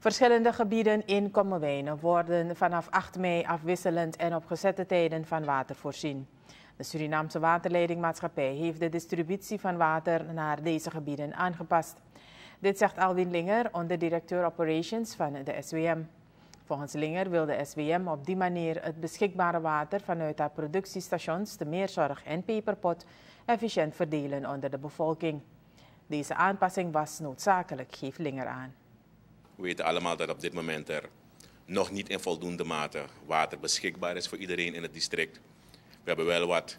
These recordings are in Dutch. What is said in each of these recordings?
Verschillende gebieden in Kommerwijnen worden vanaf 8 mei afwisselend en op gezette tijden van water voorzien. De Surinaamse waterleidingmaatschappij heeft de distributie van water naar deze gebieden aangepast. Dit zegt Alwin Linger, onderdirecteur operations van de SWM. Volgens Linger wil de SWM op die manier het beschikbare water vanuit haar productiestations, de Meerzorg en Peperpot, efficiënt verdelen onder de bevolking. Deze aanpassing was noodzakelijk, geeft Linger aan. We weten allemaal dat op dit moment er nog niet in voldoende mate water beschikbaar is voor iedereen in het district. We hebben wel wat,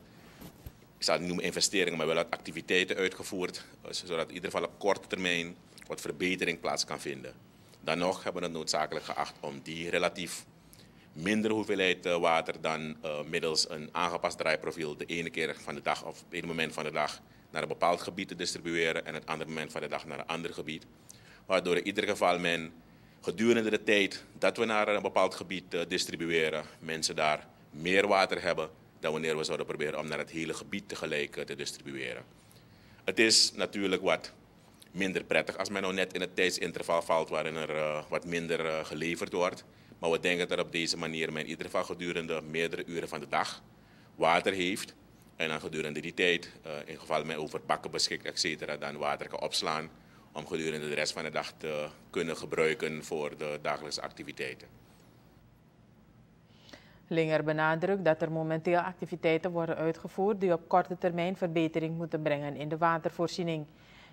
ik zal het niet noemen investeringen, maar wel wat activiteiten uitgevoerd, zodat in ieder geval op korte termijn wat verbetering plaats kan vinden. Dan nog hebben we het noodzakelijk geacht om die relatief minder hoeveelheid eh, water dan uh, middels een aangepast draaiprofiel de ene keer van de dag of op het moment van de dag naar een bepaald gebied te distribueren en het andere moment van de dag naar een ander gebied. Waardoor in ieder geval men gedurende de tijd dat we naar een bepaald gebied uh, distribueren, mensen daar meer water hebben dan wanneer we zouden proberen om naar het hele gebied tegelijk te distribueren. Het is natuurlijk wat minder prettig als men nou net in het tijdsinterval valt waarin er uh, wat minder uh, geleverd wordt. Maar we denken dat op deze manier men in ieder geval gedurende meerdere uren van de dag water heeft. En dan gedurende die tijd, uh, in geval men over bakken beschikt, et cetera, dan water kan opslaan om gedurende de rest van de dag te kunnen gebruiken voor de dagelijkse activiteiten. Linger benadrukt dat er momenteel activiteiten worden uitgevoerd die op korte termijn verbetering moeten brengen in de watervoorziening.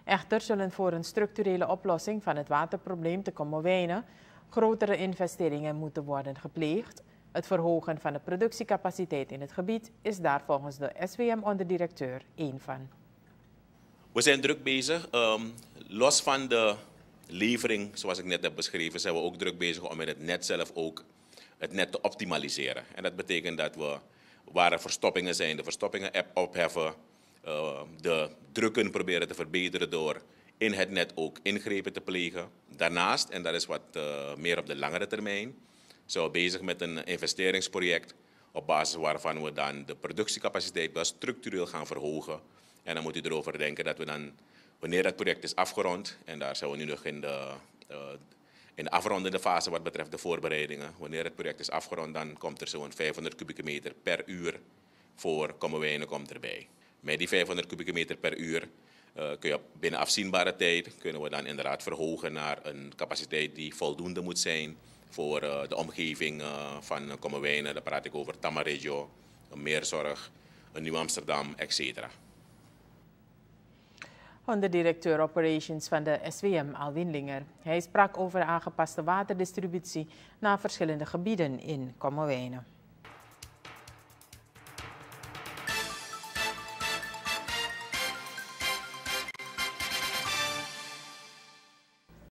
Echter zullen voor een structurele oplossing van het waterprobleem te Kommerwijnen grotere investeringen moeten worden gepleegd. Het verhogen van de productiecapaciteit in het gebied is daar volgens de SWM-onderdirecteur één van. We zijn druk bezig. Um, los van de levering, zoals ik net heb beschreven, zijn we ook druk bezig om in het net zelf ook het net te optimaliseren. En dat betekent dat we, waar er verstoppingen zijn, de verstoppingen-app opheffen, uh, de drukken proberen te verbeteren door in het net ook ingrepen te plegen. Daarnaast, en dat is wat uh, meer op de langere termijn, zijn we bezig met een investeringsproject op basis waarvan we dan de productiecapaciteit wel structureel gaan verhogen. En dan moet u erover denken dat we dan, wanneer dat project is afgerond, en daar zijn we nu nog in de, uh, in de afrondende fase wat betreft de voorbereidingen. Wanneer het project is afgerond, dan komt er zo'n 500 kubieke meter per uur voor Kommerwijnen komt erbij. Met die 500 kubieke meter per uur uh, kun je binnen afzienbare tijd kunnen we dan inderdaad verhogen naar een capaciteit die voldoende moet zijn voor uh, de omgeving uh, van Kommerwijnen. Dan praat ik over Tamaregio, Meerzorg, een Nieuw-Amsterdam, etc. Onderdirecteur Operations van de SWM, Alwin Linger. Hij sprak over aangepaste waterdistributie naar verschillende gebieden in Kommerwijnen.